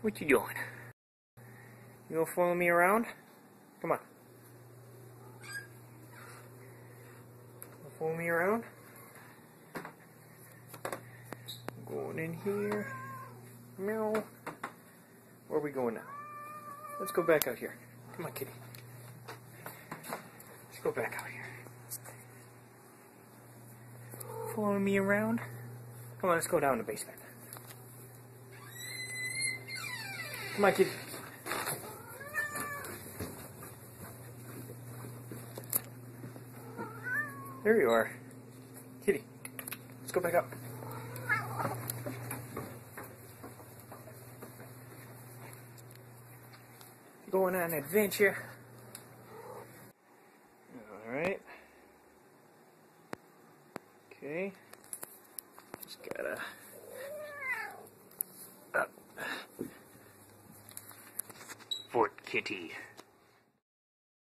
What you doing? You gonna follow me around? Come on. Follow me around. Going in here. Meow. Where are we going now? Let's go back out here. Come on, kitty. Let's go back out here. Following me around? Come on, let's go down the basement. Come on, kitty. There you are. Kitty, let's go back up. Going on an adventure. Alright. Okay. Just gotta. Up. Fort Kitty.